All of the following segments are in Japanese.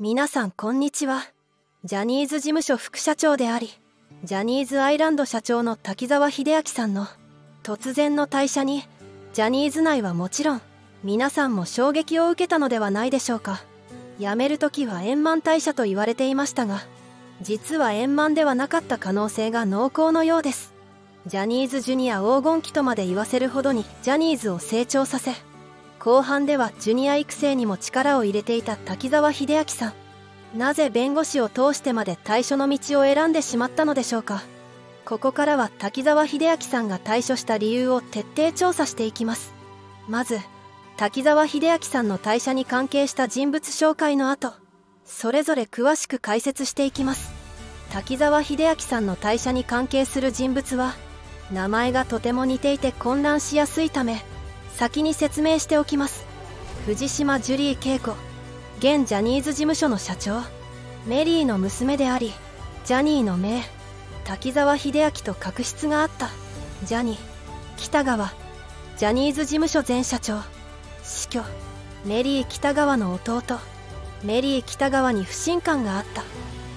皆さんこんにちは。ジャニーズ事務所副社長でありジャニーズアイランド社長の滝沢秀明さんの突然の退社にジャニーズ内はもちろん皆さんも衝撃を受けたのではないでしょうか。辞める時は円満退社と言われていましたが実は円満ではなかった可能性が濃厚のようです。ジャニーズジュニア黄金期とまで言わせるほどにジャニーズを成長させ後半ではジュニア育成にも力を入れていた滝沢秀明さん。なぜ弁護士を通してまで退所の道を選んでしまったのでしょうか。ここからは滝沢秀明さんが退所した理由を徹底調査していきます。まず滝沢秀明さんの退社に関係した人物紹介の後それぞれ詳しく解説していきます。滝沢秀明さんの退社に関係する人物は名前がとても似ていて混乱しやすいため先に説明しておきます。藤島ジュリー恵子現ジャニーズ事務所の社長。メリーの娘でありジャニーの名。滝沢秀明と確執があった。ジャニー。北川。ジャニーズ事務所前社長。死去。メリー北川の弟。メリー北川に不信感があった。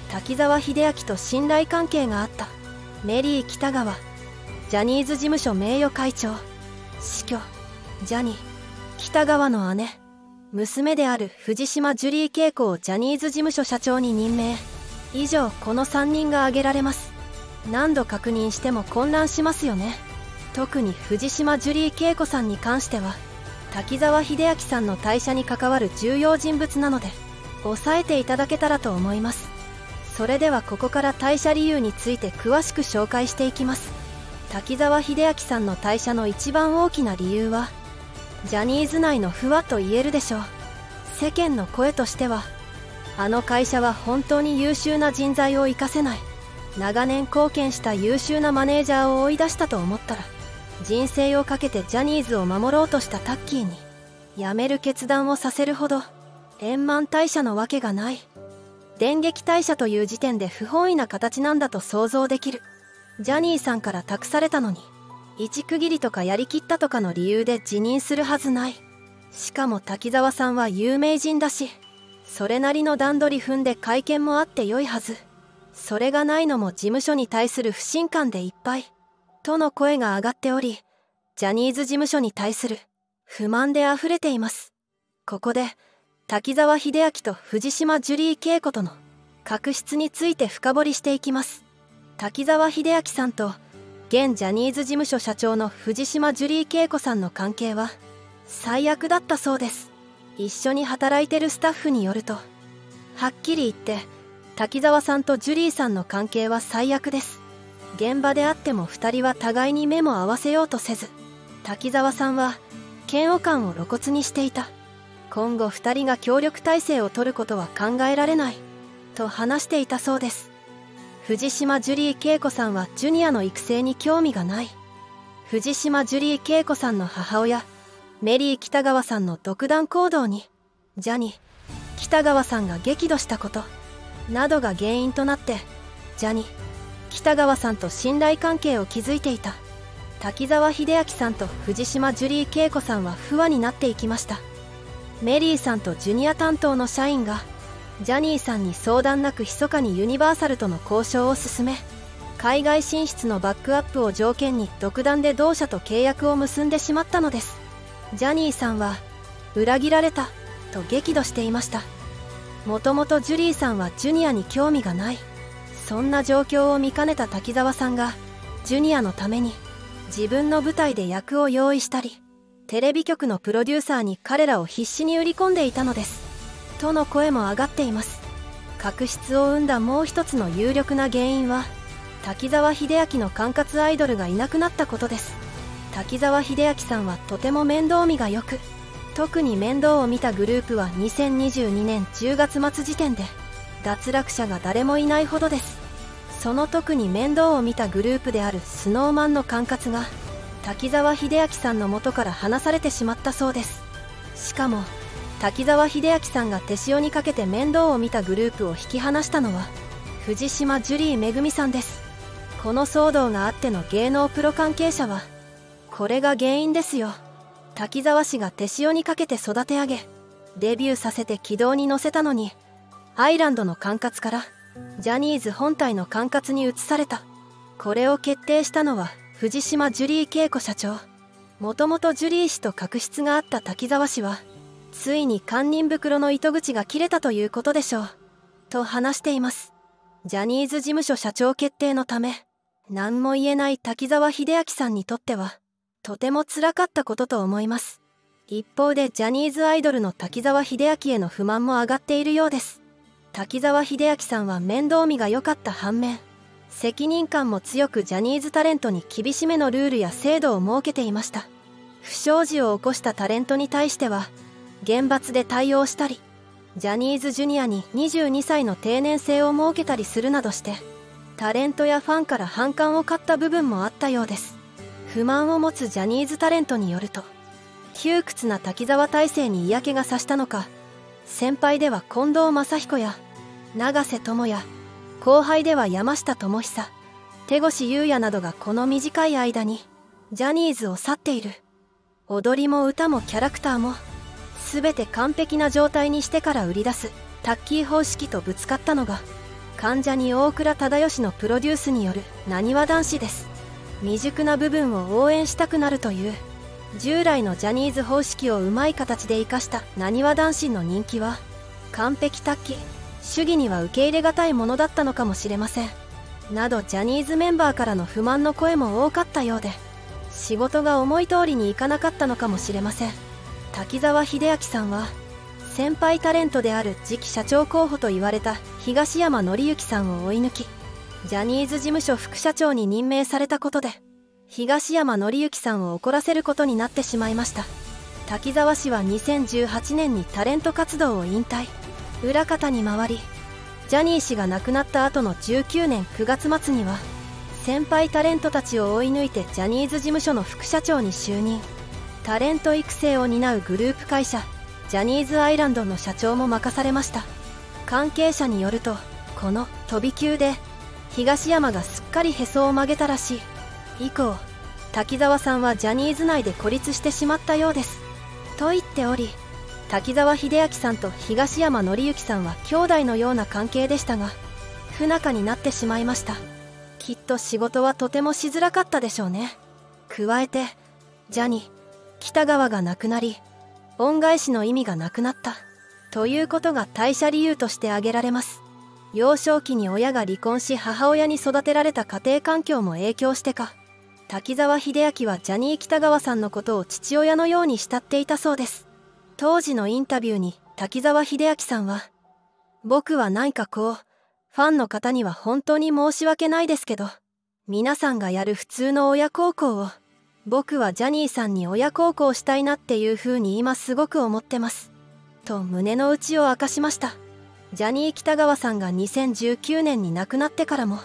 滝沢秀明と信頼関係があった。メリー北川。ジャニーズ事務所名誉会長。死去。ジャニー。北川の姉。娘である藤島ジュリー恵子をジャニーズ事務所社長に任命。以上この3人が挙げられます。何度確認しても混乱しますよね。特に藤島ジュリー恵子さんに関しては滝沢秀明さんの退社に関わる重要人物なので押さえていただけたらと思います。それではここから退社理由について詳しく紹介していきます。滝沢秀明さんの退社の一番大きな理由はジャニーズ内の不和と言えるでしょう。世間の声としてはあの会社は本当に優秀な人材を活かせない。長年貢献した優秀なマネージャーを追い出したと思ったら人生をかけてジャニーズを守ろうとしたタッキーに辞める決断をさせるほど円満退社のわけがない。電撃退社という時点で不本意な形なんだと想像できる。ジャニーさんから託されたのに一区切りとかやりきったとかの理由で辞任するはずない。しかも滝沢さんは有名人だしそれなりの段取り踏んで会見もあって良いはず。それがないのも事務所に対する不信感でいっぱい。との声が上がっておりジャニーズ事務所に対する不満で溢れています。ここで滝沢秀明と藤島ジュリー恵子との確執について深掘りしていきます。滝沢秀明さんと現ジャニーズ事務所社長の藤島ジュリー恵子さんの関係は最悪だったそうです。一緒に働いてるスタッフによると。はっきり言って滝沢さんとジュリーさんの関係は最悪です。現場であっても2人は互いに目も合わせようとせず。滝沢さんは嫌悪感を露骨にしていた。今後2人が協力体制を取ることは考えられない。と話していたそうです。藤島ジュリー恵子さんはジュニアの育成に興味がない。藤島ジュリー恵子さんの母親メリー北川さんの独断行動にジャニー北川さんが激怒したことなどが原因となってジャニー北川さんと信頼関係を築いていた滝沢秀明さんと藤島ジュリー恵子さんは不和になっていきました。メリーさんとジュニア担当の社員がジャニーさんに相談なく密かにユニバーサルとの交渉を進め海外進出のバックアップを条件に独断で同社と契約を結んでしまったのです。ジャニーさんは裏切られたと激怒していました。もともとジュリーさんはジュニアに興味がない。そんな状況を見かねた滝沢さんがジュニアのために自分の舞台で役を用意したりテレビ局のプロデューサーに彼らを必死に売り込んでいたのです。との声も上がっています。確執を生んだもう一つの有力な原因は滝沢秀明の管轄アイドルがいなくなったことです。滝沢秀明さんはとても面倒見が良く特に面倒を見たグループは2022年10月末時点で脱落者が誰もいないほどです。その特に面倒を見たグループである snowman の管轄が滝沢秀明さんの元から離されてしまったそうです。しかも滝沢秀明さんが手塩にかけて面倒を見たグループを引き離したのは藤島ジュリーめさんです。この騒動があっての芸能プロ関係者はこれが原因ですよ。滝沢氏が手塩にかけて育て上げデビューさせて軌道に乗せたのにアイランドの管轄からジャニーズ本体の管轄に移された。これを決定したのは藤島ジュリー恵子社長。もともとジュリー氏と確執があった滝沢氏はついに堪忍袋の糸口が切れたということでしょう。と話しています。ジャニーズ事務所社長決定のため何も言えない滝沢秀明さんにとってはとても辛かったことと思います。一方でジャニーズアイドルの滝沢秀明への不満も上がっているようです。滝沢秀明さんは面倒見が良かった反面責任感も強くジャニーズタレントに厳しめのルールや制度を設けていました。不祥事を起こしたタレントに対しては厳罰で対応したりジャニーズジュニアに22歳の定年制を設けたりするなどしてタレントやファンから反感を買った部分もあったようです。不満を持つジャニーズタレントによると窮屈な滝沢体制に嫌気がさしたのか先輩では近藤正彦や永瀬智也後輩では山下智久手越優也などがこの短い間にジャニーズを去っている。踊りも歌もキャラクターも全て完璧な状態にしてから売り出す。タッキー方式とぶつかったのが患者に大倉忠義のプロデュースによるなにわ男子です。未熟な部分を応援したくなるという従来のジャニーズ方式をうまい形で生かしたなにわ男子の人気は完璧タッキー主義には受け入れがたいものだったのかもしれません。などジャニーズメンバーからの不満の声も多かったようで仕事が思い通りにいかなかったのかもしれません。滝沢秀明さんは先輩タレントである次期社長候補と言われた東山紀之さんを追い抜きジャニーズ事務所副社長に任命されたことで東山紀之さんを怒らせることになってしまいました。滝沢氏は2018年にタレント活動を引退。裏方に回りジャニー氏が亡くなった後の19年9月末には先輩タレントたちを追い抜いてジャニーズ事務所の副社長に就任。タレント育成を担うグループ会社ジャニーズアイランドの社長も任されました。関係者によるとこの飛び級で東山がすっかりへそを曲げたらしい。以降滝沢さんはジャニーズ内で孤立してしまったようです。と言っており滝沢秀明さんと東山紀之さんは兄弟のような関係でしたが不仲になってしまいました。きっと仕事はとてもしづらかったでしょうね。加えてジャニー北川が亡くなり恩返しの意味がなくなったということが退社理由として挙げられます。幼少期に親が離婚し母親に育てられた家庭環境も影響してか滝沢秀明はジャニー北川さんのことを父親のように慕っていたそうです。当時のインタビューに滝沢秀明さんは僕はなんかこうファンの方には本当に申し訳ないですけど皆さんがやる普通の親孝行を僕はジャニーさんに親孝行したいなっていう風に今すごく思ってます。と胸の内を明かしました。ジャニー北川さんが2019年に亡くなってからも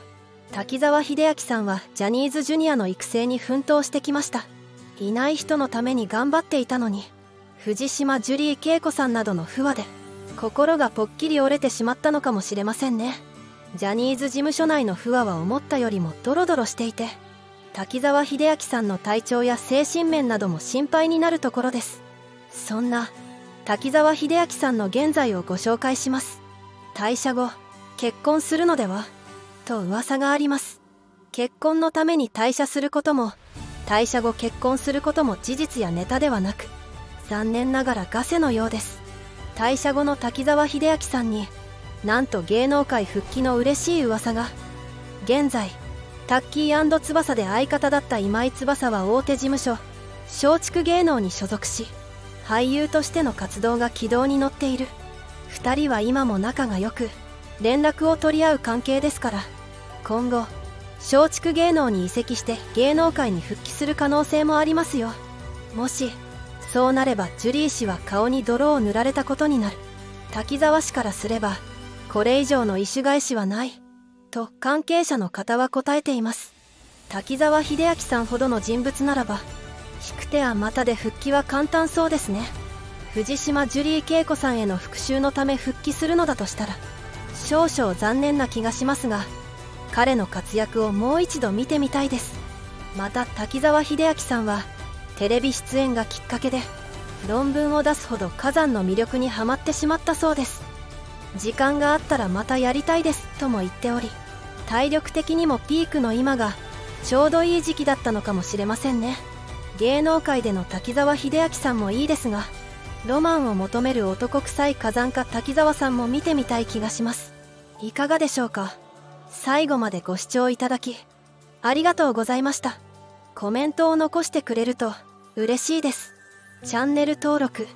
滝沢秀明さんはジャニーズジュニアの育成に奮闘してきました。いない人のために頑張っていたのに藤島ジュリー恵子さんなどの不和で心がぽっきり折れてしまったのかもしれませんね。ジャニーズ事務所内の不和は思ったよりもドロドロしていて滝沢秀明さんの体調や精神面なども心配になるところです。そんな滝沢秀明さんの現在をご紹介します。退社後結婚するのでは？と噂があります。結婚のために退社することも退社後結婚することも事実やネタではなく残念ながらガセのようです。退社後の滝沢秀明さんになんと芸能界復帰の嬉しい噂が。現在タッキー翼で相方だった今井翼は大手事務所松竹芸能に所属し俳優としての活動が軌道に乗っている。2人は今も仲が良く連絡を取り合う関係ですから。今後松竹芸能に移籍して芸能界に復帰する可能性もありますよ。もしそうなればジュリー氏は顔に泥を塗られたことになる。滝沢氏からすればこれ以上の意趣返しはない。と関係者の方は答えています。滝沢秀明さんほどの人物ならば引く手はまたで復帰は簡単そうですね。藤島ジュリー恵子さんへの復讐のため復帰するのだとしたら少々残念な気がしますが彼の活躍をもう一度見てみたいです。また滝沢秀明さんはテレビ出演がきっかけで論文を出すほど火山の魅力にはまってしまったそうです。時間があったらまたやりたいですとも言っており体力的にもピークの今がちょうどいい時期だったのかもしれませんね。芸能界での滝沢秀明さんもいいですがロマンを求める男臭い火山家滝沢さんも見てみたい気がします。いかがでしょうか？最後までご視聴いただきありがとうございました。コメントを残してくれると嬉しいです。チャンネル登録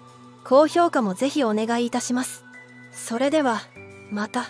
高評価もぜひお願いいたします。それではまた。